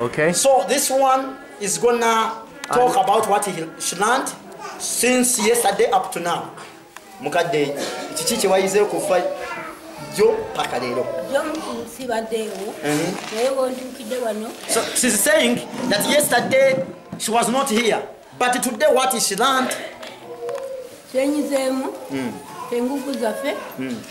Okay. So this one is gonna talk about what he, she learned since yesterday up to now. Mukadde kiki kyewayize kufa jo paka leero. jo sibaddeewo mm-hmm. naye wontuukidde wano. So she's saying that yesterday she was not here, but today what she learned kyenyizeemu. Mm. Engugu zaffe mm.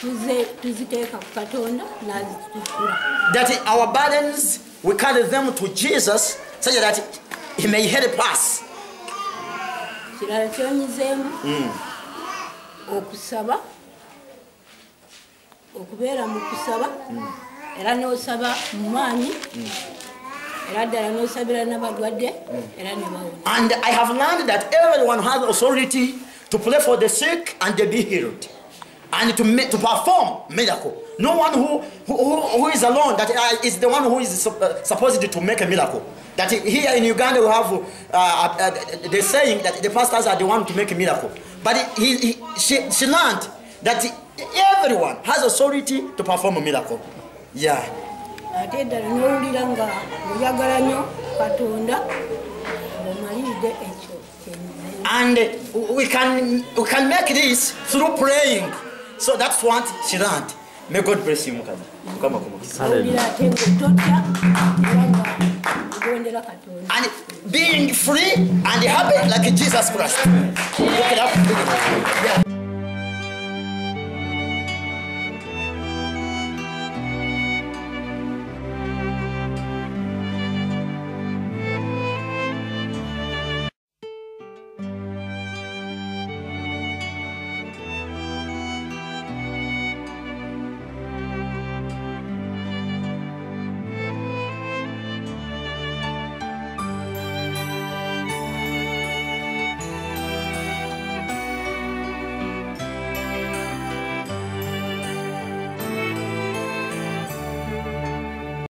tuze- tuziteeka ku katonda n'azitukula that our burdens we carry them to Jesus such that he may help us. kirala kyonyizeemu hmm. okusaba. Okubeera mu kusaba. Hmm. Era n'osaba mu maanyi. Hmm. Era ddala n'osabira n'abalwadde. Era ne bawona. And I have learned that everyone has authority to pray for the sick and they be healed. And to, ma- to perform miracle. No one who, who, who- is alone that uh, is the one who is uh, supposed to make a miracle. That here in Uganda we have uh, uh, the saying that the pastors are the one to make a miracle. But he, he, she, she learned that everyone has authority to perform a miracle. Yeah. ate eddala n'owulira nga oyagala nnyo katonda ekyo And we can we can make this through praying. So that's what she learned. May God bless you, Mukama. Mukama kumukisa. owulira ate ng'ototya era nga ogondera katonda And being free and happy like Jesus Christ. Look it up. Yeah.